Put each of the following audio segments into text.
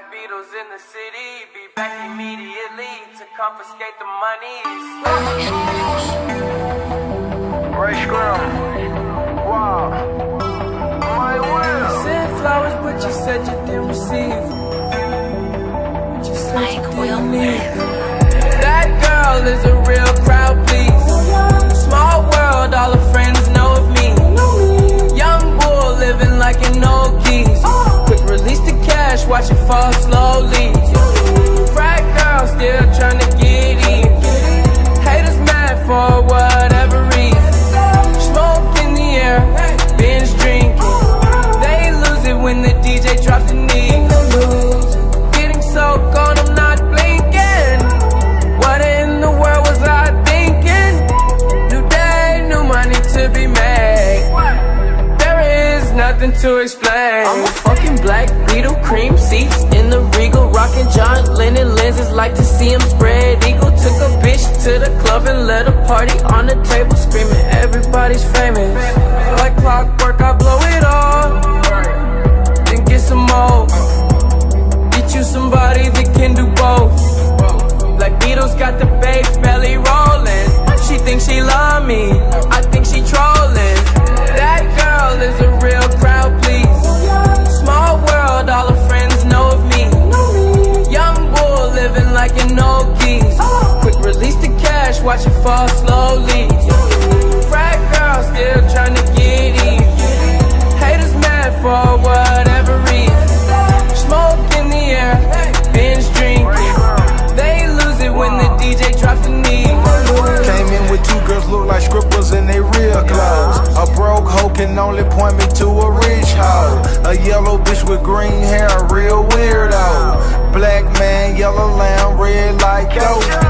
Black Beatles in the city, be back immediately to confiscate the monies. Rae Sremmurd. Wow. My will. Sent flowers, but you said you didn't receive. But you said Mike you didn't Will need. That girl is a real crowd, please. Small world, all her friends to be made. There is nothing to explain. I'm a fucking black Beatle, cream seats in the regal, rocking John Lennon lenses. Like to see him spread eagle. Took a bitch to the club and let a party on the table, watch it fall slowly. Frat girl still trying to get in. Haters mad for whatever reason. Smoke in the air, binge drinking. They lose it when the DJ drops the knee. Came in with two girls look like scribbles in their real clothes. A broke hoe can only point me to a rich hoe. A yellow bitch with green hair, a real weirdo. Black man, yellow lamb, red like dope.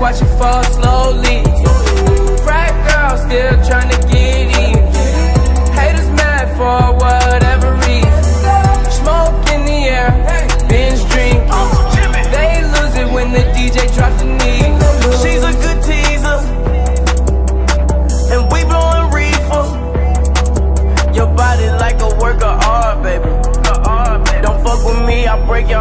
Watch it fall slowly. Frat girl still trying to get in. Haters mad for whatever reason. Smoke in the air, binge drinking. They lose it when the DJ drops the knee. She's a good teaser and we blowing reefer. Your body like a work of oh, art, baby. Don't fuck with me, I break your